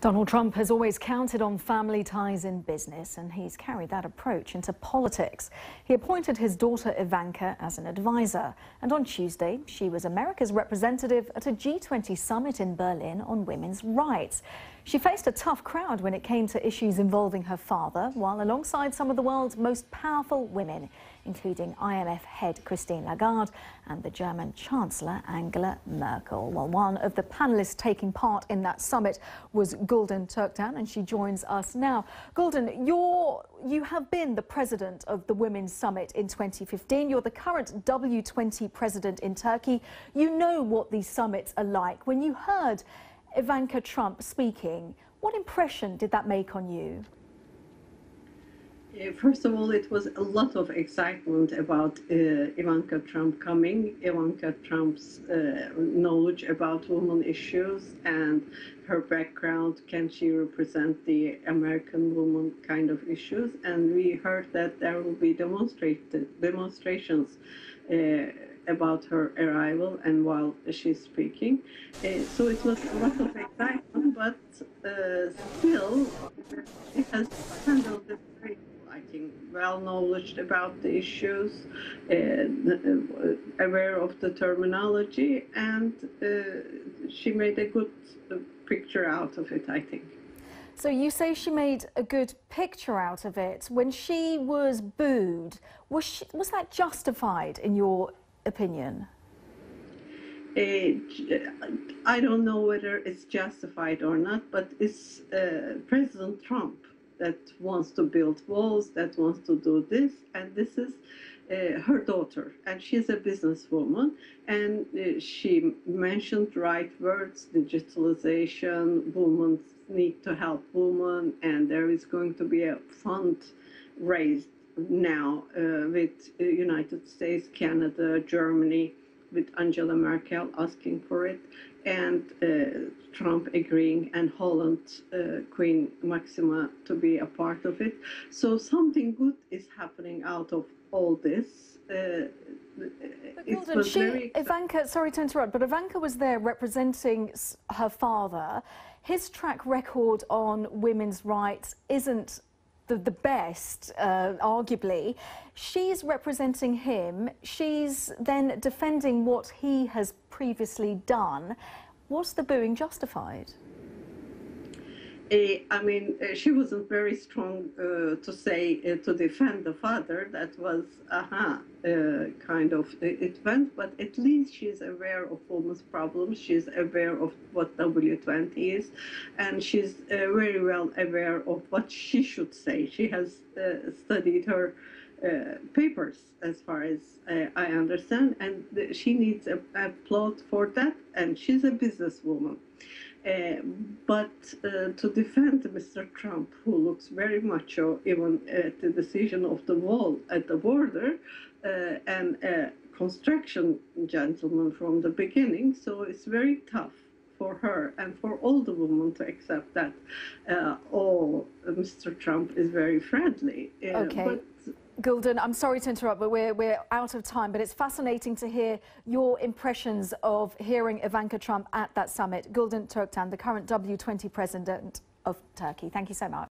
Donald Trump has always counted on family ties in business, and he's carried that approach into politics. He appointed his daughter Ivanka as an advisor, and on Tuesday, she was America's representative at a G20 summit in Berlin on women's rights. She faced a tough crowd when it came to issues involving her father, while alongside some of the world's most powerful women, including IMF head Christine Lagarde and the German Chancellor Angela Merkel. Well, one of the panelists taking part in that summit was Gulden Turktan, and she joins us now. Gulden, you're, you have been the president of the Women's Summit in 2015. You're the current W20 president in Turkey. You know what these summits are like. When you heard Ivanka Trump speaking, what impression did that make on you? Uh, first of all, it was a lot of excitement about uh, Ivanka Trump coming, Ivanka Trump's uh, knowledge about women issues and her background. Can she represent the American woman kind of issues? And we heard that there will be demonstrations uh, about her arrival and while she's speaking. Uh, so it was a lot of excitement, but uh, still, it has handled it think, well knowledge about the issues, uh, aware of the terminology, and uh, she made a good uh, picture out of it, I think. So you say she made a good picture out of it. When she was booed, was, she, was that justified in your opinion? Uh, I don't know whether it's justified or not, but it's uh, President Trump that wants to build walls, that wants to do this, and this is uh, her daughter, and she's a businesswoman, and uh, she mentioned right words, digitalization, women need to help women, and there is going to be a fund raised now uh, with uh, United States, Canada, Germany, with Angela Merkel asking for it, and uh, Trump agreeing, and Holland uh, Queen Maxima to be a part of it. So something good is happening out of all this. Uh, Gulden, she, Ivanka, sorry to interrupt, but Ivanka was there representing her father. His track record on women's rights isn't the, the best, uh, arguably. She's representing him. She's then defending what he has previously done. Was the booing justified? Uh, I mean, uh, she wasn't very strong uh, to say uh, to defend the father. That was aha uh, kind of event, but at least she's aware of women's problems. She's aware of what W20 is, and she's uh, very well aware of what she should say. She has studied her. papers, as far as I understand, and she needs a, a plot for that, and she's a businesswoman. Uh, but uh, to defend Mr. Trump, who looks very macho even at the decision of the wall at the border, uh, and a construction gentleman from the beginning, so it's very tough for her and for all the women to accept that uh, oh Mr. Trump is very friendly. Uh, okay. But Gulden, I'm sorry to interrupt, but we're, we're out of time. But it's fascinating to hear your impressions of hearing Ivanka Trump at that summit. Gulden Turktan, the current W20 president of Turkey. Thank you so much.